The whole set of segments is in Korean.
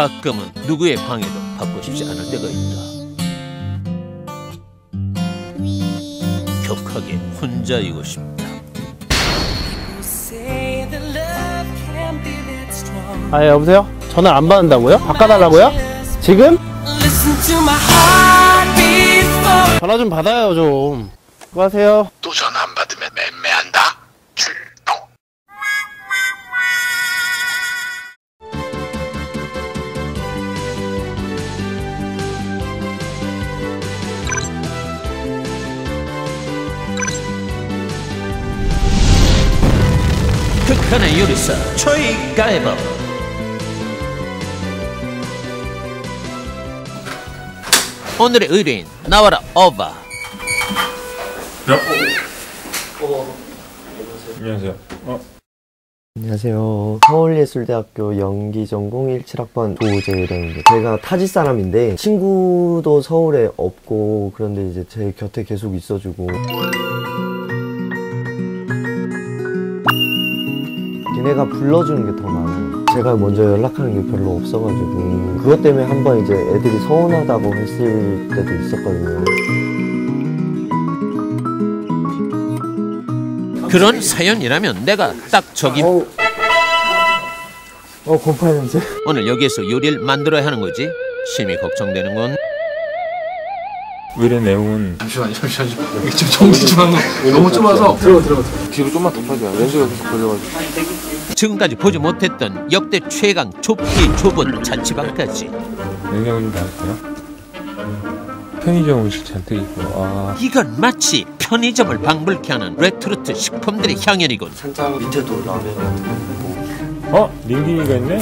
가끔은 누구의 방해도 받고 싶지 않을 때가 있다. 격하게 혼자이고 싶다. 아 여보세요? 전화 안 받는다고요? 바꿔달라고요? 지금? 전화 좀 받아요 좀 수고하세요 극한의 요리사 초이 가이버 오늘의 의뢰인 나와라 오바 안녕하세요. 어, 안녕하세요. 서울예술대학교 연기 전공 17학번 조재일입니다. 제가 타지 사람인데 친구도 서울에 없고 그런데 이제 제 곁에 계속 있어주고 걔네가 불러주는 게 더 많아요. 제가 먼저 연락하는 게 별로 없어가지고 그것 때문에 한번 이제 애들이 서운하다고 했을 때도 있었거든요. 그런 사연이라면 내가 딱 저기 어, 어 곰팡이 냄새? 오늘 여기에서 요리를 만들어야 하는 거지 심히 걱정되는군 의뢰 내용은 잠시만요, 잠시만요. 이게 지금 정리 좀 하는 거 너무 좁아서. 들어가, 들어가. 뒤로 좀만 더 빠져. 렌즈가 계속 걸려가지고. 지금까지 보지 못했던 역대 최강 좁기 좁은 자취방까지. 좀 나갈게요. 편의점 음식 잔뜩 있고, 아, 이건 마치 편의점을 방불케 하는 레트르트 식품들의 향연이군. 산장 밑에도 라면 같은 거 있고 어? 링기니가 있네?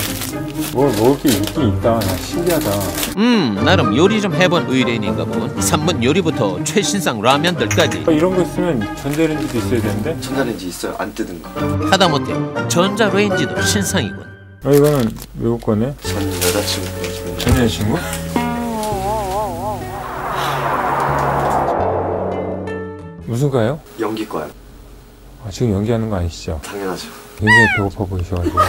뭐 먹을 게 있긴 있다. 야, 신기하다. 음 나름 요리 좀 해본 의뢰인인가 보군 3분 요리부터 최신상 라면들까지 어, 이런 거 있으면 전자레인지도 있어야 되는데? 전자레인지 있어요? 안 뜨는 거. 하다못해 전자레인지도 신상이군 어, 이거는 외국 거네? 전 여자친구 전 여자친구? 무슨 과요? 연기과요. 아, 지금 연기하는 거 아니시죠? 당연하죠. 굉장히 배고파 보이셔가지고.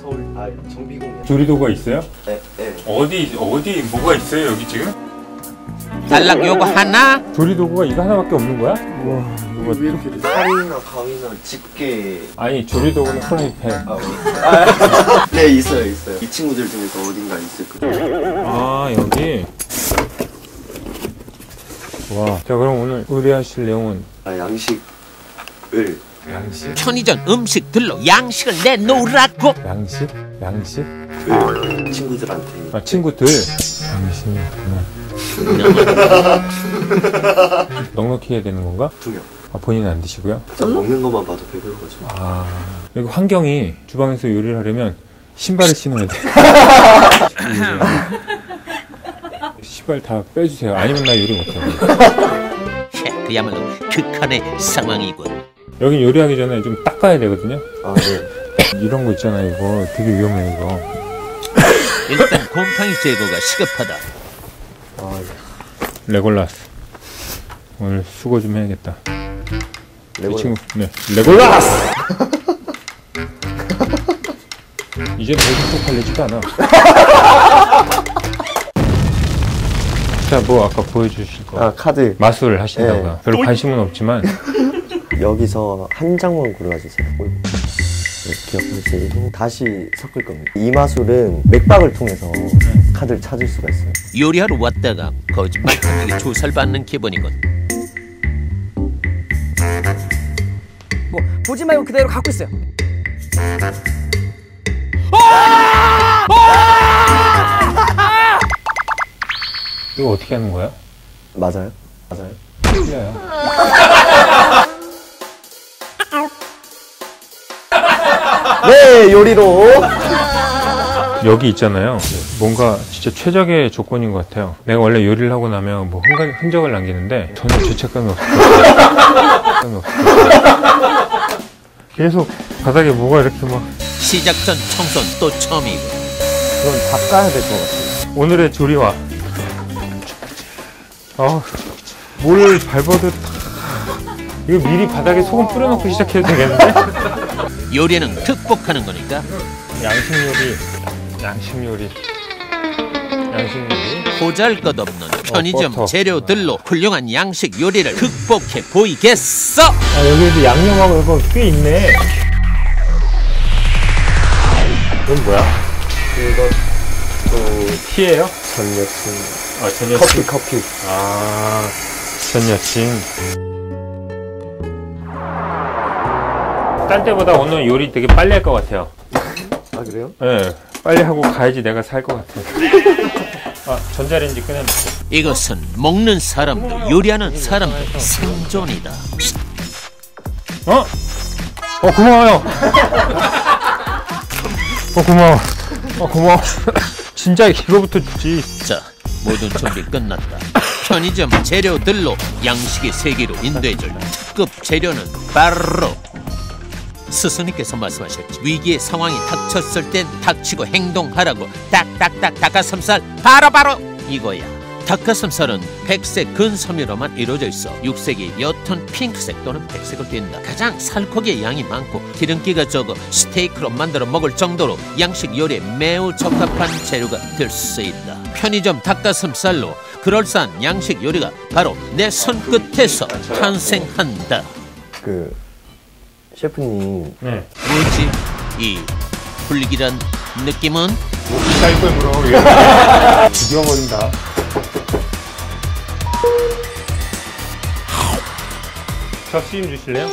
서울 아 정비공연. 조리도가 있어요? 네, 네. 어디, 어디, 뭐가 있어요, 여기 지금? 달랑 요거 하나 조리도구가 이거 하나밖에 없는 거야? 와, 이거 왜 이렇게 칼이나 가위나 집게 아니 조리도구는 프라이팬 아, 아, 네 있어요 있어요 이 친구들 중에서 어딘가 있을 거예요 아 여기 와 자 그럼 오늘 의뢰하실 내용은? 아 양식을. 양식? 편의점 음식들로 양식을 내놓으라고. 양식? 양식? 을. 친구들한테. 아 친구들? 양식이구나. 넉넉히 해야 되는 건가? 두명. 아 본인은 안 드시고요? 먹는 것만 봐도 배불러가지고 아. 여기 환경이 주방에서 요리를 하려면 신발을 신어야 돼 신발 다 빼주세요. 아니면 나 요리 못해. 해, 그야말로 극한의 상황이군. 여기 요리하기 전에 좀 닦아야 되거든요. 아 네. 이런 거 있잖아요 이거. 되게 위험해 이거. 일단 곰팡이 제거가 시급하다. 아, 레골라스. 오늘 수고 좀 해야겠다. 이 레고 친구 네 레골라스! 이제 더 이상 쪽팔리지도 않아 자 뭐 아까 보여주실 거. 아 카드. 마술 하신다고요 네. 별로 관심은 없지만. 여기서 한 장만 골라주세요. 네, 기억하시고 다시 섞을 겁니다. 이 마술은 맥박을 통해서 카드를 찾을 수가 있어요. 요리하러 왔다가 거짓말하기 조살받는 기분이군 뭐 보지 말고 그대로 갖고 있어요. 이거 어떻게 하는 거야? 맞아요? 맞아요? 틀려요 네 요리로 여기 있잖아요 뭔가 진짜 최적의 조건인 것 같아요 내가 원래 요리를 하고 나면 뭐 흔가- 흔적을 남기는데 전혀 죄책감이 같아요. 계속 바닥에 뭐가 이렇게 막 시작 전 청소는 또 처음이군 그건 닦아야 될 것 같아요 오늘의 조리와 아, 뭘 밟아도 다- 이거 미리 바닥에 소금 뿌려놓고 시작해도 되겠는데? 요리는 극복하는 거니까 양식 요리, 양식 요리, 양식 요리. 보잘것없는 편의점 버터. 재료들로 훌륭한 양식 요리를 극복해 보이겠어. 아, 여기도 양념하고 이거 꽤 있네. 이건 뭐야? 이거 또 티예요? 전 여친 아, 전 커피 커피 아, 전 여친. 딴 때보다 오늘 요리 되게 빨리 할 것 같아요. 아 그래요? 예, 빨리 하고 가야지 내가 살 것 같아. 아, 전자레인지 꺼내놓고. 이것은 먹는 사람도 요리하는 사람도 생존이다. 어? 어, 고마워요. 어, 고마워. 어, 고마워. 진짜 이거부터 주지. 자, 모든 준비 끝났다. 편의점 재료들로 양식의 세계로 인도해줄 특급 재료는 바로 스승님께서 말씀하셨지 위기의 상황이 닥쳤을 땐 닥치고 행동하라고 딱딱딱 닭가슴살 바로바로 이거야 닭가슴살은 백색 근섬유로만 이루어져 있어 육색이 옅은 핑크색 또는 백색을 띈다 가장 살코기의 양이 많고 기름기가 적어 스테이크로 만들어 먹을 정도로 양식 요리에 매우 적합한 재료가 될 수 있다 편의점 닭가슴살로 그럴싸한 양식 요리가 바로 내 손끝에서 탄생한다 그 셰프님 네. 뭐지 이 불길한 느낌은 쌀걸 물어. 죽여버린다. 접시 좀 주실래요?